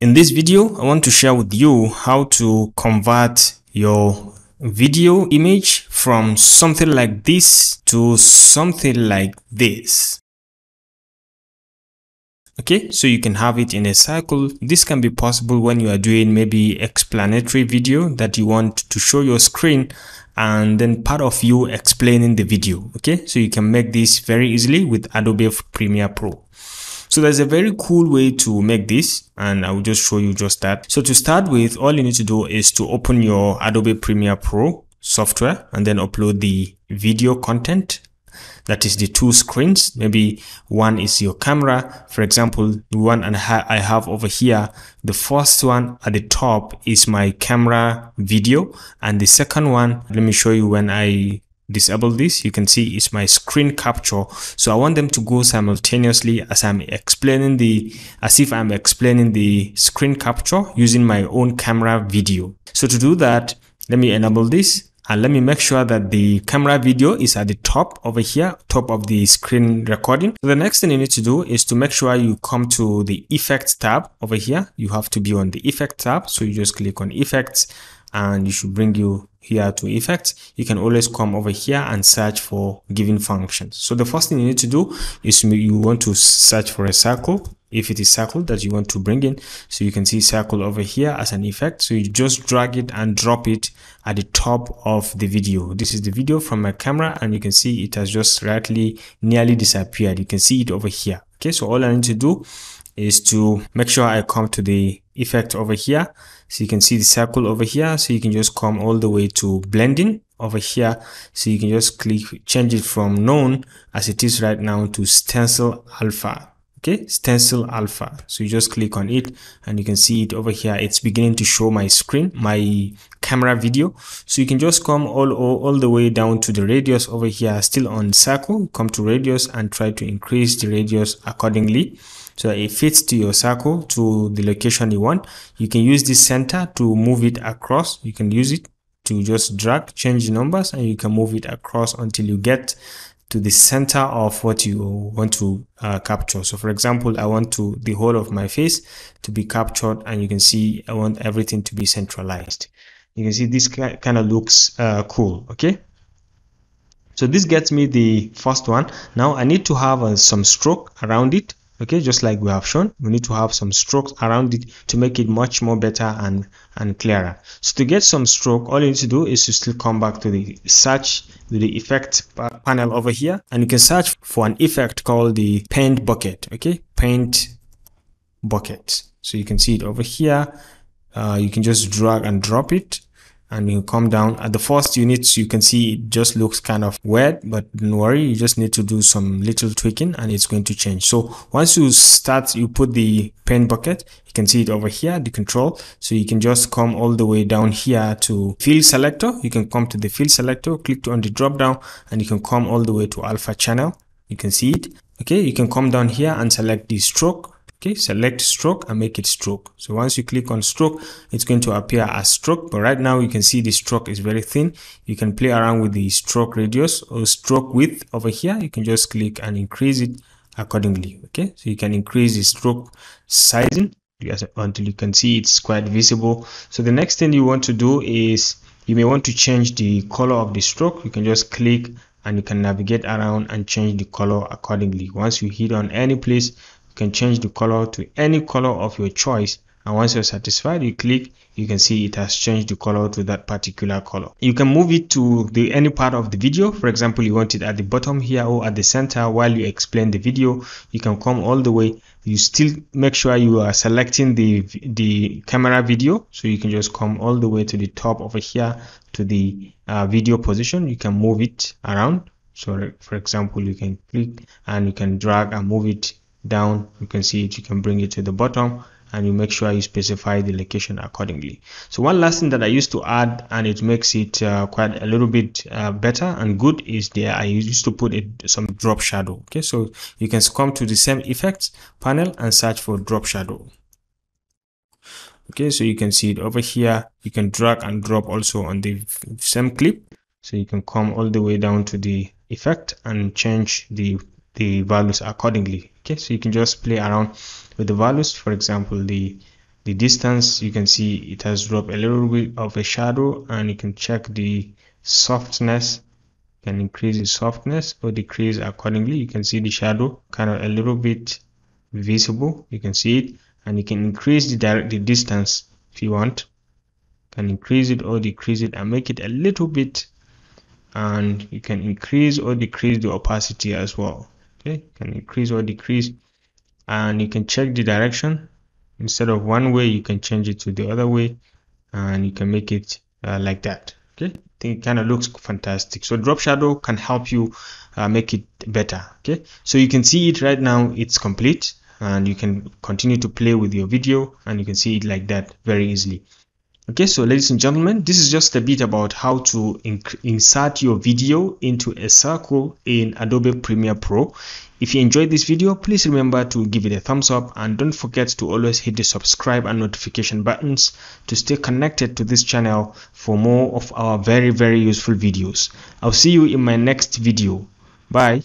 In this video, I want to share with you how to convert your video image from something like this to something like this. Okay, so you can have it in a cycle. This can be possible when you are doing maybe explanatory video that you want to show your screen and then part of you explaining the video. Okay, so you can make this very easily with Adobe Premiere Pro. So there's a very cool way to make this and I will just show you just that. So to start with, all you need to do is to open your Adobe Premiere Pro software and then upload the video content. That is the two screens. Maybe one is your camera. For example the one and i have over here the first one at the top is my camera video. And the second one let me show you when i disable this. You can see it's my screen capture. So i want them to go simultaneously as i'm explaining the as if i'm explaining the screen capture using my own camera video. So to do that let me enable this and let me make sure that the camera video is at the top over here top of the screen recording. So the next thing you need to do is to make sure you come to the effects tab over here. You have to be on the effect tab. So you just click on effects and you should bring you here to effects you can always come over here and search for given functions. So the first thing you need to do is you want to search for a circle. If it is circle that you want to bring in so you can see circle over here as an effect. So you just drag it and drop it at the top of the video. This is the video from my camera and you can see it has just slightly nearly disappeared. You can see it over here. Okay so all i need to do is to make sure i come to the effect over here. So you can see the circle over here. So you can just come all the way to blending over here. So you can just click change it from known as it is right now to stencil alpha okay stencil alpha. So you just click on it and you can see it over here. It's beginning to show my screen my camera video. So you can just come all, all all the way down to the radius over here still on circle come to radius and try to increase the radius accordingly. So it fits to your circle to the location you want. You can use this center to move it across. You can use it to just drag change numbers and you can move it across until you get to the center of what you want to uh, capture. So for example, I want to the whole of my face to be captured and you can see I want everything to be centralized. You can see this kind of looks uh, cool. Okay. So this gets me the first one. Now I need to have uh, some stroke around it okay just like we have shown we need to have some strokes around it to make it much more better and and clearer. So to get some stroke all you need to do is to still come back to the search to the effect panel over here and you can search for an effect called the paint bucket okay? Paint bucket. So you can see it over here. Uh, you can just drag and drop it and you come down. At the first units you can see it just looks kind of weird but don't worry you just need to do some little tweaking and it's going to change. So once you start you put the paint bucket you can see it over here the control. So you can just come all the way down here to fill selector. You can come to the fill selector click on the drop down and you can come all the way to alpha channel. You can see it. Okay you can come down here and select the stroke okay select stroke and make it stroke. So once you click on stroke it's going to appear as stroke but right now you can see the stroke is very thin. You can play around with the stroke radius or stroke width over here. You can just click and increase it accordingly okay? So you can increase the stroke sizing until you can see it's quite visible. So the next thing you want to do is you may want to change the color of the stroke. You can just click and you can navigate around and change the color accordingly. Once you hit on any place can change the color to any color of your choice. And once you're satisfied you click you can see it has changed the color to that particular color. You can move it to the any part of the video. For example you want it at the bottom here or at the center while you explain the video. You can come all the way. You still make sure you are selecting the the camera video. So you can just come all the way to the top over here to the uh, video position. You can move it around. So for example you can click and you can drag and move it down. You can see it you can bring it to the bottom and you make sure you specify the location accordingly. So one last thing that i used to add and it makes it uh, quite a little bit uh, better and good is there i used to put it some drop shadow. Okay so you can come to the same effects panel and search for drop shadow. Okay so you can see it over here. You can drag and drop also on the same clip. So you can come all the way down to the effect and change the the values accordingly. Okay so you can just play around with the values. For example the the distance you can see it has dropped a little bit of a shadow and you can check the softness. You can increase the softness or decrease accordingly. You can see the shadow kind of a little bit visible. You can see it and you can increase the direct the distance if you want. You can increase it or decrease it and make it a little bit and you can increase or decrease the opacity as well okay you can increase or decrease. And you can check the direction. Instead of one way you can change it to the other way and you can make it uh, like that. Okay I think it kind of looks fantastic. So drop shadow can help you uh, make it better. Okay so you can see it right now it's complete and you can continue to play with your video and you can see it like that very easily okay so ladies and gentlemen this is just a bit about how to insert your video into a circle in adobe premiere pro. If you enjoyed this video please remember to give it a thumbs up and don't forget to always hit the subscribe and notification buttons to stay connected to this channel for more of our very very useful videos. I'll see you in my next video. Bye